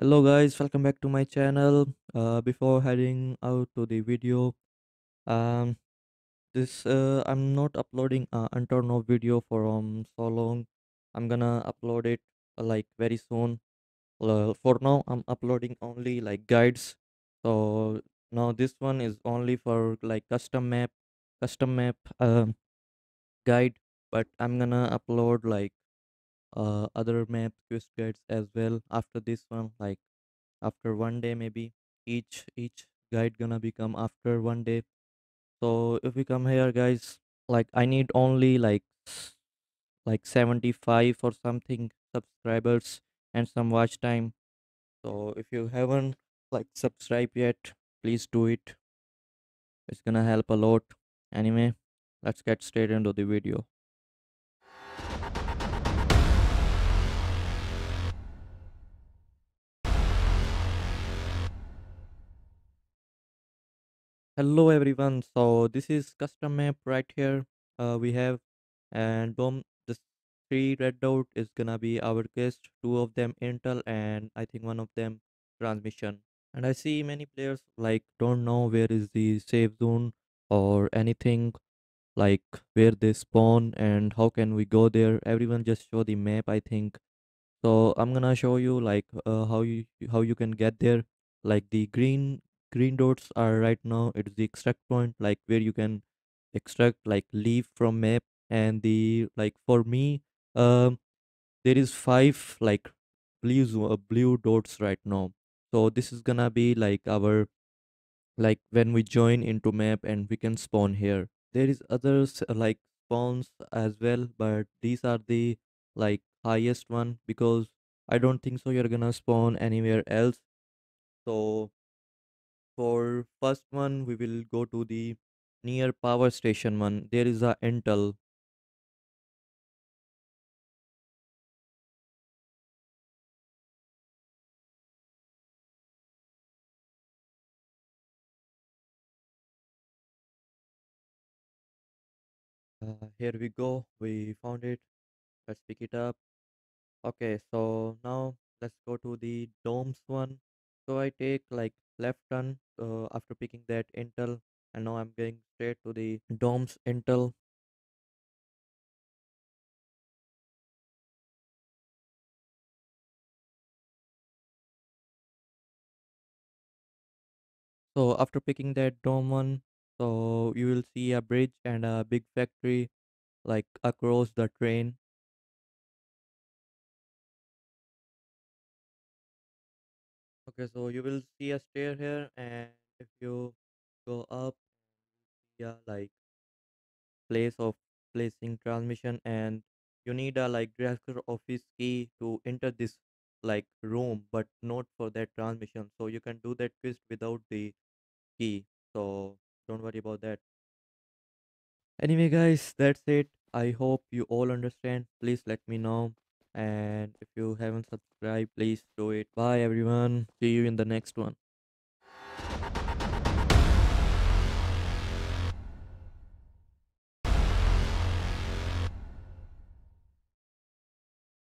Hello guys, welcome back to my channel. Uh, before heading out to the video, um, this uh, I'm not uploading uh, Unturnov video for um so long. I'm gonna upload it uh, like very soon. For now, I'm uploading only like guides. So now this one is only for like custom map, custom map um guide. But I'm gonna upload like uh other map quest guides as well after this one. Like after one day maybe each each guide gonna become after one day. So if we come here guys like i need only like like 75 or something subscribers and some watch time. So if you haven't like subscribed yet please do it. It's gonna help a lot. Anyway let's get straight into the video hello everyone. So this is custom map right here uh, we have and boom this three red dot is gonna be our quest. Two of them intel and i think one of them transmission. And i see many players like don't know where is the safe zone or anything like where they spawn and how can we go there. Everyone just show the map i think. So i'm gonna show you like uh, how you how you can get there. Like the green green dots are right now it's the extract point like where you can extract like leave from map and the like for me um there is five like blue uh, blue dots right now. So this is gonna be like our like when we join into map and we can spawn here. There is others like spawns as well but these are the like highest one because i don't think so you're gonna spawn anywhere else. So for first one we will go to the near power station one. There is a intel. Uh, here we go. We found it. Let's pick it up. Okay so now let's go to the domes one. So i take like left turn uh, after picking that intel and now i'm going straight to the domes intel. So after picking that dome one so you will see a bridge and a big factory like across the train okay so you will see a stair here and if you go up yeah like place of placing transmission and you need a like director office key to enter this like room but not for that transmission. So you can do that twist without the key. So don't worry about that. Anyway guys that's it. I hope you all understand. Please let me know and if you haven't subscribed please do it. Bye everyone. See you in the next one